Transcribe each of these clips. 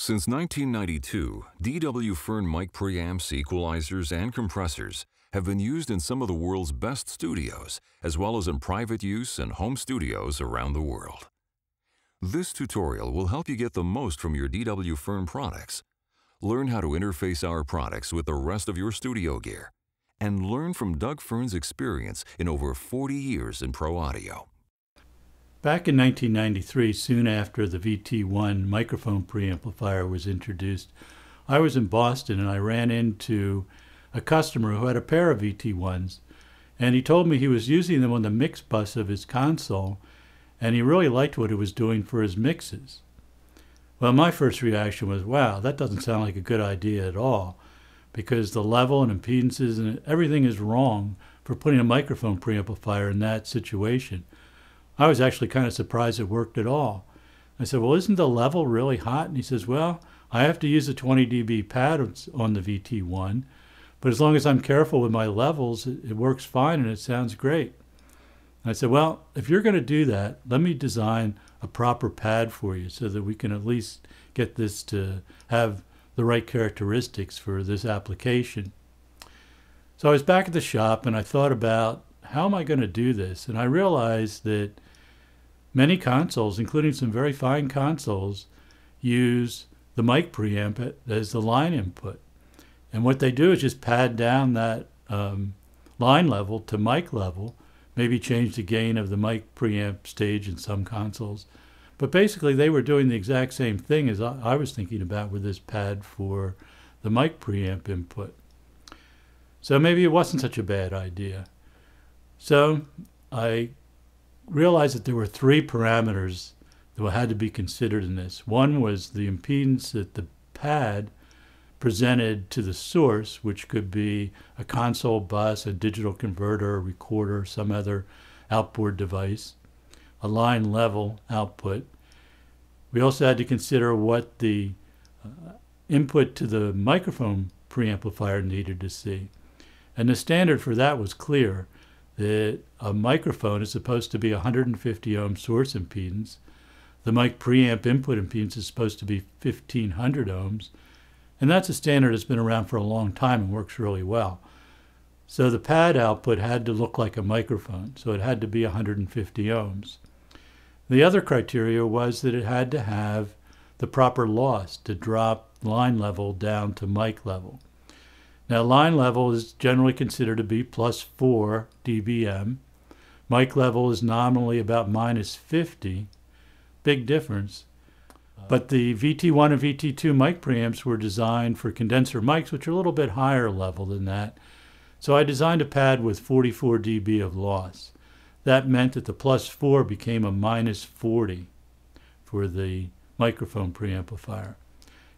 Since 1992, DW Fearn mic preamps, equalizers, and compressors have been used in some of the world's best studios, as well as in private use and home studios around the world. This tutorial will help you get the most from your DW Fearn products. Learn how to interface our products with the rest of your studio gear, and learn from Doug Fearn's experience in over 40 years in pro audio. Back in 1993, soon after the VT1 microphone preamplifier was introduced, I was in Boston and I ran into a customer who had a pair of VT1s. And he told me he was using them on the mix bus of his console and he really liked what it was doing for his mixes. Well, my first reaction was, wow, that doesn't sound like a good idea at all because the level and impedances and everything is wrong for putting a microphone preamplifier in that situation. I was actually kind of surprised it worked at all. I said, Well, isn't the level really hot? And he says, Well, I have to use a 20 dB pad on the VT1, but as long as I'm careful with my levels, it, works fine and it sounds great. And I said, Well, if you're going to do that, let me design a proper pad for you so that we can at least get this to have the right characteristics for this application. So I was back at the shop and I thought about how am I going to do this? And I realized that Many consoles, including some very fine consoles, use the mic preamp as the line input. And what they do is just pad down that um, line level to mic level, maybe change the gain of the mic preamp stage in some consoles. But basically, they were doing the exact same thing as I, I was thinking about with this pad for the mic preamp input. So maybe it wasn't such a bad idea. So I realized that there were three parameters that had to be considered in this. One was the impedance that the pad presented to the source, which could be a console bus, a digital converter, a recorder, some other outboard device, a line level output. We also had to consider what the uh, input to the microphone preamplifier needed to see. And the standard for that was clear that a microphone is supposed to be 150 ohm source impedance. The mic preamp input impedance is supposed to be 1500 ohms. And that's a standard that's been around for a long time and works really well. So the pad output had to look like a microphone, so it had to be 150 ohms. The other criteria was that it had to have the proper loss to drop line level down to mic level. Now, line level is generally considered to be plus 4 dBm. Mic level is nominally about minus 50. Big difference. But the VT1 and VT2 mic preamps were designed for condenser mics, which are a little bit higher level than that. So I designed a pad with 44 dB of loss. That meant that the plus 4 became a minus 40 for the microphone preamplifier.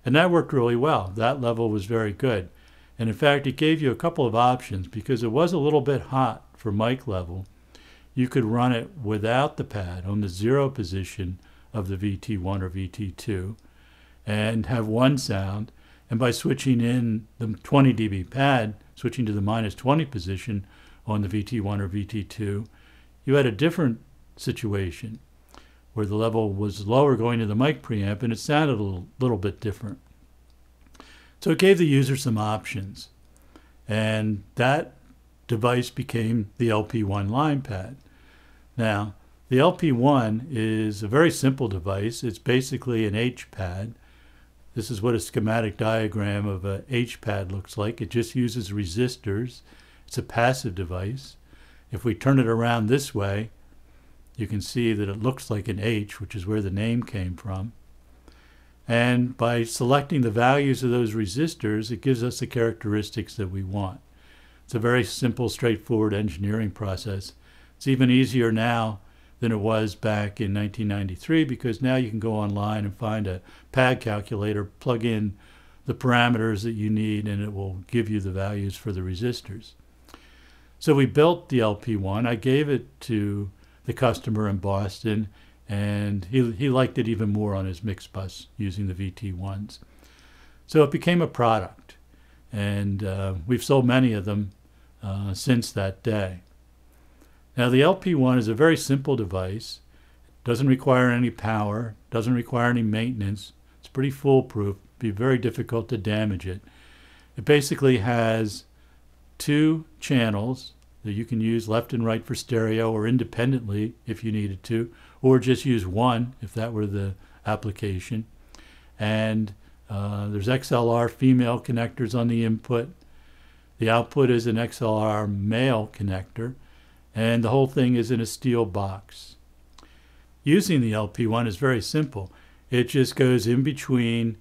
And that worked really well. That level was very good. And in fact, it gave you a couple of options because it was a little bit hot for mic level. You could run it without the pad on the zero position of the VT1 or VT2 and have one sound. And by switching in the 20 dB pad, switching to the minus 20 position on the VT1 or VT2, you had a different situation where the level was lower going to the mic preamp and it sounded a little, little bit different. So it gave the user some options. And that device became the LP1 line pad. Now, the LP1 is a very simple device. It's basically an H pad. This is what a schematic diagram of a H pad looks like. It just uses resistors. It's a passive device. If we turn it around this way, you can see that it looks like an H, which is where the name came from. And by selecting the values of those resistors, it gives us the characteristics that we want. It's a very simple, straightforward engineering process. It's even easier now than it was back in 1993 because now you can go online and find a pad calculator, plug in the parameters that you need, and it will give you the values for the resistors. So we built the LP1. I gave it to the customer in Boston, and he, he liked it even more on his mix bus using the VT1s. So it became a product, and uh, we've sold many of them uh, since that day. Now the LP1 is a very simple device, it doesn't require any power, doesn't require any maintenance. It's pretty foolproof. Be very difficult to damage it. It basically has two channels that you can use left and right for stereo or independently if you needed to, or just use one if that were the application. And uh, there's XLR female connectors on the input. The output is an XLR male connector, and the whole thing is in a steel box. Using the LP1 is very simple. It just goes in between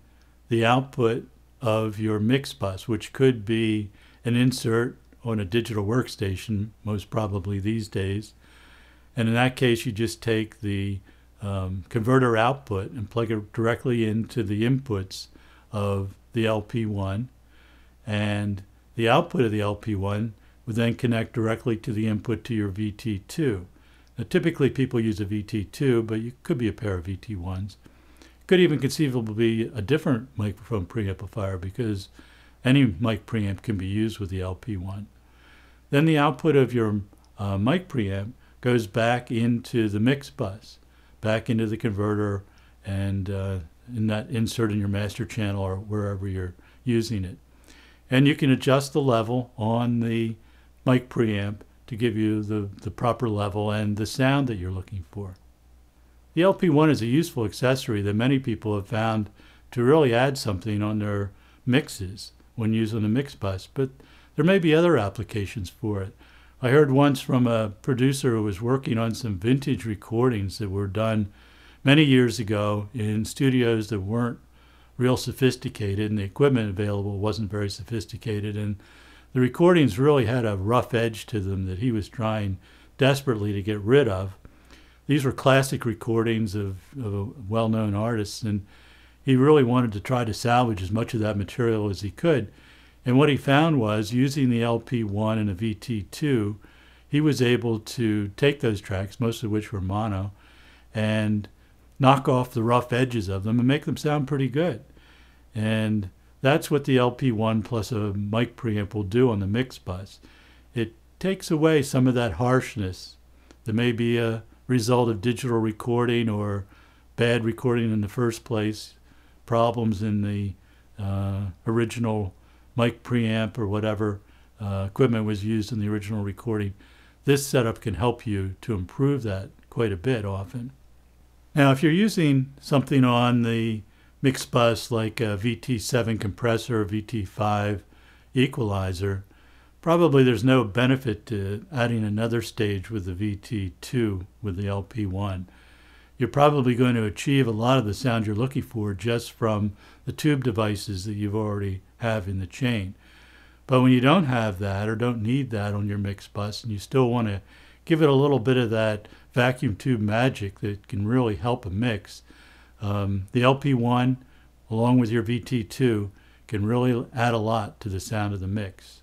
the output of your mix bus, which could be an insert on a digital workstation, most probably these days. And in that case, you just take the um, converter output and plug it directly into the inputs of the LP1. And the output of the LP1 would then connect directly to the input to your VT2. Now, typically people use a VT2, but you could be a pair of VT1s. Could even conceivably be a different microphone preamplifier because any mic preamp can be used with the LP1. Then the output of your uh, mic preamp goes back into the mix bus, back into the converter, and uh, in that insert in your master channel or wherever you're using it. And you can adjust the level on the mic preamp to give you the, the proper level and the sound that you're looking for. The LP1 is a useful accessory that many people have found to really add something on their mixes when using a mix bus, but there may be other applications for it. I heard once from a producer who was working on some vintage recordings that were done many years ago in studios that weren't real sophisticated and the equipment available wasn't very sophisticated and the recordings really had a rough edge to them that he was trying desperately to get rid of. These were classic recordings of, of well-known artists and he really wanted to try to salvage as much of that material as he could. And what he found was using the LP1 and a VT2, he was able to take those tracks, most of which were mono, and knock off the rough edges of them and make them sound pretty good. And that's what the LP1 plus a mic preamp will do on the mix bus. It takes away some of that harshness that may be a result of digital recording or bad recording in the first place, problems in the uh, original mic preamp or whatever uh, equipment was used in the original recording. This setup can help you to improve that quite a bit often. Now, if you're using something on the mix bus like a VT7 compressor or VT5 equalizer, probably there's no benefit to adding another stage with the VT2 with the LP1. You're probably going to achieve a lot of the sound you're looking for just from the tube devices that you've already have in the chain. But when you don't have that or don't need that on your mix bus and you still want to give it a little bit of that vacuum tube magic that can really help a mix. Um, the LP1, along with your VT2, can really add a lot to the sound of the mix.